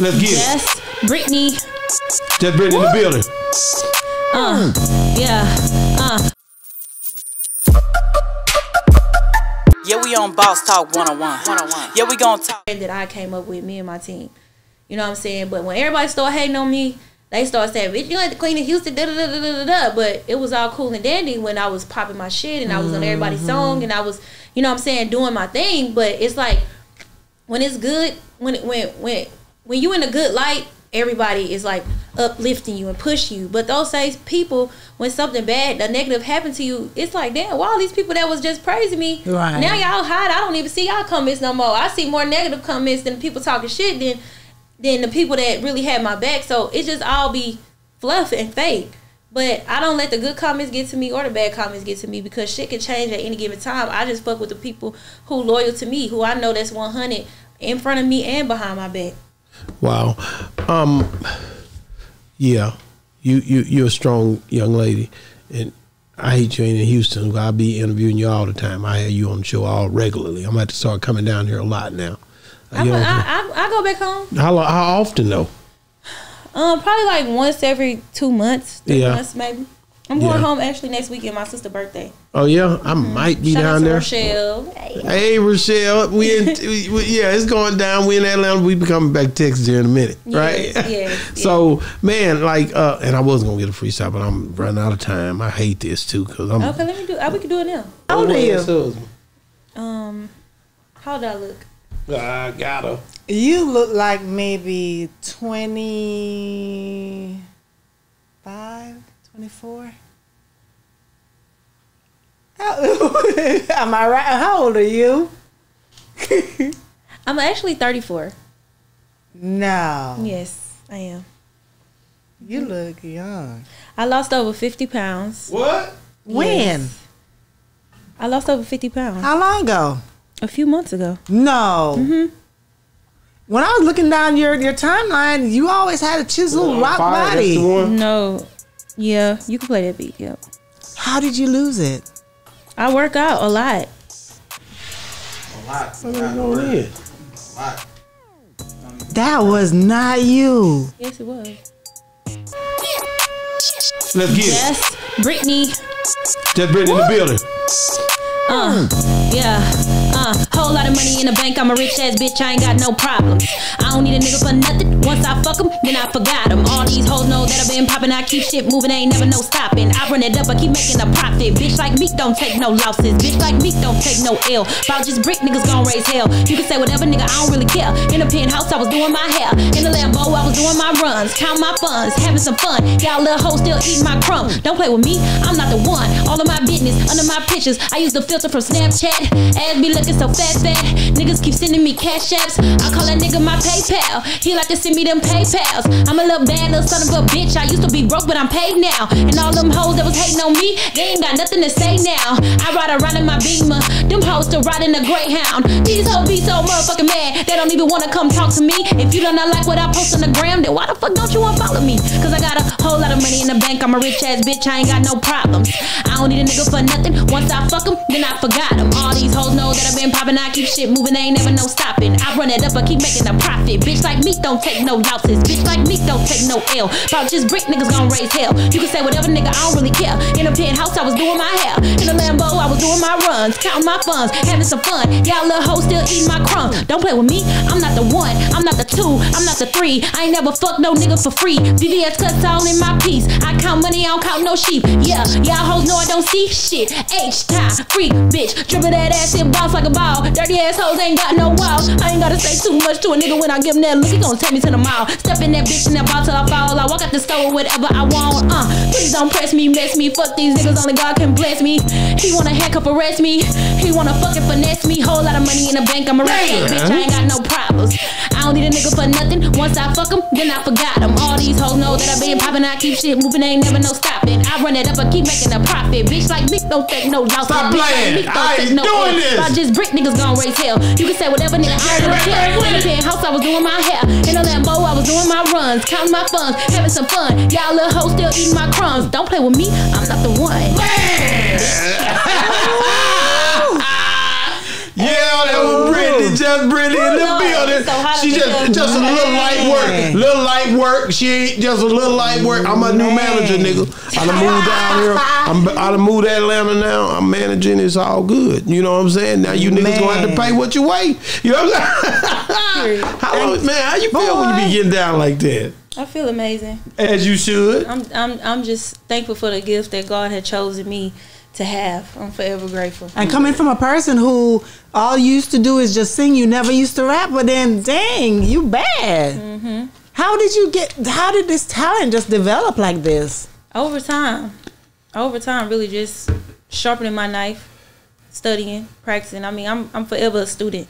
Let's get it. Yes, Brittany. Just Brittany in the building. Uh, yeah. Uh, Yeah, we on Boss Talk 101. Yeah, we gonna talk. that I came up with, me and my team. You know what I'm saying? But when everybody started hating on me, they started saying, "Bitch, you ain't the queen of Houston." Da da da da da da. But it was all cool and dandy when I was popping my shit and I was on everybody's song and I was, you know what I'm saying, doing my thing. But it's like when it's good, when it when when when you in a good light, everybody is like uplifting you and push you. But those same people, when something bad, the negative happened to you, it's like, damn, why all these people that was just praising me, Right. now y'all hide. I don't even see y'all comments no more. I see more negative comments than people talking shit than than the people that really had my back. So it just all be fluff and fake. But I don't let the good comments get to me or the bad comments get to me because shit can change at any given time. I just fuck with the people who loyal to me, who I know that's one hundred in front of me and behind my back. Wow. Um. Yeah, you you you're a strong young lady, and I hate you ain't in Houston. I'll be interviewing you all the time. I have you on the show all regularly. I'm about to start coming down here a lot now. I'm, I, I, I go back home. how how often though? Um, probably like once every two months, three Yeah. months maybe. I'm going Yeah. home actually next weekend, my sister's birthday. Oh yeah, I might be Mm-hmm. Shout out down to there. Rochelle. Hey. Hey Rochelle, we, in, we, we yeah, it's going down. We in Atlanta. We be coming back to Texas here in a minute, Yes, right? yes, so man, like, uh, and I was gonna get a freestyle, but I'm running out of time. I hate this too because I'm. Okay, let me do. Uh, we can do it now. How old are you? husband. Um, how do I look? I got her. You look like maybe 25, 24. How, am I right? How old are you? I'm actually 34. No. Yes, I am. You look young. I lost over 50 pounds. What? When? Yes. I lost over 50 pounds How long ago? a few months ago. No. Mm-hmm. When I was looking down your, your timeline, you always had a chiseled rock Fire, body. No, yeah, you can play that beat. Yep. How did you lose it? I work out a lot. A lot. What's going on? That was not you. Yes, it was. Let's get it. Yes, Brittany. Just Brittany in the building. Uh, yeah. Whole lot of money in the bank. I'm a rich ass bitch. I ain't got no problems. I don't need a nigga for nothing. Once I fuck him, then I forgot him. All these hoes know that I've been popping. I keep shit moving. Ain't never no stopping. I run it up. I keep making a profit. Bitch like me don't take no losses. Bitch like me don't take no L. About just brick niggas gon' raise hell. You can say whatever nigga. I don't really care. In a penthouse, I was doing my hair. In the Lambo, I was doing my runs. Count my funds, having some fun. Y'all little hoes still eating my crumbs. Don't play with me. I'm not the one. All of my business under my pictures. I use the filter from Snapchat. Ass be looking so fat, Niggas keep sending me cash apps. I call that nigga my PayPal. He like to send me them PayPals. I'm a little bad little son of a bitch. I used to be broke, but I'm paid now. And all them hoes that was hating on me, they ain't got nothing to say now. I ride around in my beamer. Them hoes still riding a Greyhound. These hoes be so motherfucking mad. They don't even wanna come talk to me. If you don't like what I post on the gram, then why the fuck don't you wanna follow me? Cause I got a whole lot of money in the bank. I'm a rich ass bitch. I ain't got no problems. I don't need a nigga for nothing. Once I fuck him, then I forgot him. All these hoes know that I've been popping. I keep shit moving. They ain't never no stopping. I run it up. I keep making a profit. Bitch like me don't take no losses. Bitch like me don't take no L. About just brick niggas gon' raise hell. You can say whatever nigga. I don't really care. In a penthouse, I was doing my hair. In a Lambo, I was doing my runs, counting my funds, having some fun. Y'all little hoes still eating my crumbs. Don't play with me. I'm not the one. I'm not the two. I'm not the three. I ain't never fucked no nigga for free. VVS cuts all in my piece. I count money. I don't count no sheep. Yeah, y'all hoes know I don't see shit. H tie freak bitch. Dribble that ass and bounce like a ball. Dirty ass hoes ain't got no walls. I ain't gotta say too much to a nigga when I give him that look. He gonna take me to the mall. Step in that bitch in that ball till I fall. I walk out the store with whatever I want. Uh, don't press me, mess me. Fuck these niggas. Only God can bless me. He wanna handcuff arrest me. He wanna fucking finesse me. Whole lot of money in the bank. I'm a rich bitch. I ain't got no problems. I don't need a nigga for nothing. Once I fuck him, then I forgot him. All these hoes know that I been popping. I keep shit moving. Ain't never no stopping. I run it up. I keep making a profit. Bitch like me don't take no loss. Stop playing. Like me I ain't no doing this. About just brick niggas gon' raise hell. You can say whatever nigga. I don't care. In the penthouse, I was doing my hair. In a Lambo, I was doing my runs, counting my funds, having some fun. Y'all little hoes still eating my crumbs. Don't play with me. I'm not the one. Yeah, that was Brittany, just Brittany in the Lord, building. so she up just in just a little light work, little light work. She ain't just a little light work. I'm a new manager, nigga. I done moved down here. I'm I done moved to Atlanta now. I'm managing. It's all good. You know what I'm saying? Now you niggas gonna have to pay what you weigh. You know what I'm saying? how long, man? How you feel when you be getting down like that? I feel amazing. As you should. I'm I'm I'm just thankful for the gift that God had chosen me to have. I'm forever grateful. And coming from a person who all you used to do is just sing, you never used to rap, but then dang, you bad. Mm-hmm. How did you get? How did this talent just develop like this? Over time, over time, really just sharpening my knife, studying, practicing. I mean, I'm I'm forever a student,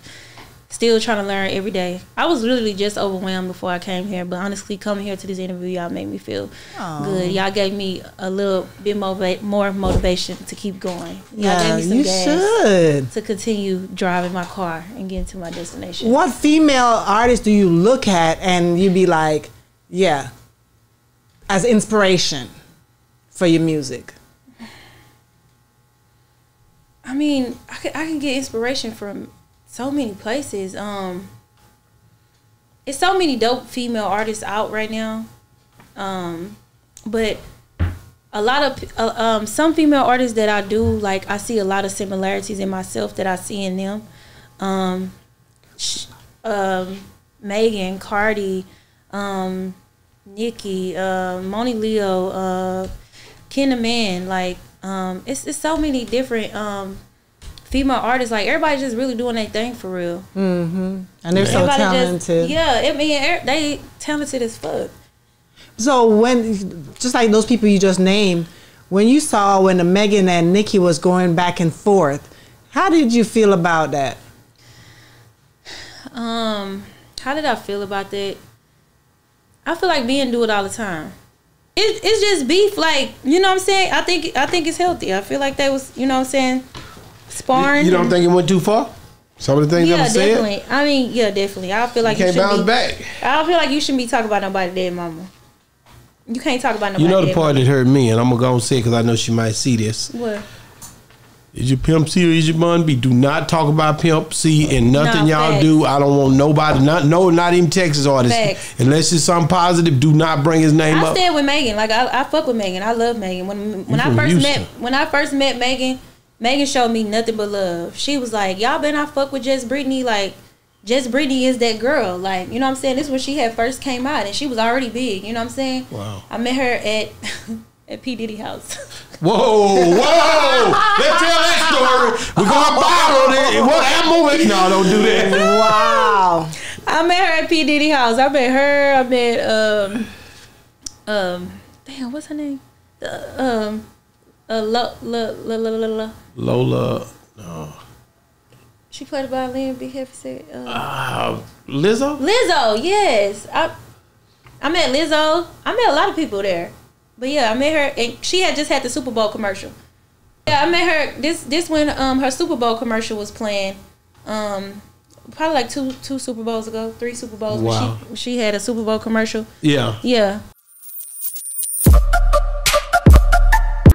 still trying to learn every day. I was literally just overwhelmed before I came here, but honestly, coming here to this interview, y'all made me feel good. Y'all gave me a little bit motiva- more motivation to keep going. Y'all gave me some you should. to continue driving my car and getting to my destination. What female artist do you look at and you be like, yeah, as inspiration for your music? I mean, I can, I can get inspiration from so many places. Um, it's so many dope female artists out right now, um, but a lot of uh, um, some female artists that I do like, I see a lot of similarities in myself that I see in them. Um, um, Megan, Cardi, um, Nikki, uh, Monaleo, uh, Kenna Man, like um, it's it's so many different um, female artists. Like everybody's just really doing their thing for real. Mm-hmm. And they're so Everybody talented. just yeah. I mean, er- they talented as fuck. So when, just like those people you just named, when you saw when the Megan and Nikki was going back and forth, how did you feel about that? Um, how did I feel about that? I feel like men do it all the time. It, it's just beef, like you know what I'm saying. I think I think it's healthy. I feel like that was you know what I'm saying, sparring. You don't think it went too far? Some of the things Yeah, I'm saying. definitely. I mean, yeah, definitely. I feel like You you, can't should bounce be. back. I don't feel like you shouldn't be talking about nobody dead mama. You can't talk about nobody. You know the dead part mama. that hurt me, and I'm gonna go and say because I know she might see this. What? Is your Pimp C or is your Bun B? Do not talk about Pimp C and nothing y'all facts. do. I don't want nobody, not no, not even Texas artists. Facts. Unless it's something positive, do not bring his name I up. stand with Megan. Like I, I fuck with Megan. I love Megan. When when I first Houston. met when I first met Megan, Megan showed me nothing but love. She was like, "Y'all better not fuck with Jess Brittany." Like, Jess Brittany is that girl. Like, you know what I'm saying? This is when she had first came out, and she was already big. You know what I'm saying? Wow. I met her at at P Diddy house. Whoa, whoa! Let's tell that story. We're going viral. There. What that movie? No, don't do that. Wow. I met her at P Diddy house. I met her. I met um um damn what's her name? The, um uh la, la, la, la, la, la. Lola, no, She played the violin. Big heavy set. Uh, uh, Lizzo. Lizzo, yes. I I met Lizzo. I met a lot of people there. But yeah, I met her and she had just had the Super Bowl commercial. Yeah, I met her this this when um her Super Bowl commercial was playing. Um probably like two two Super Bowls ago, three Super Bowls Wow. when she she had a Super Bowl commercial. Yeah. Yeah.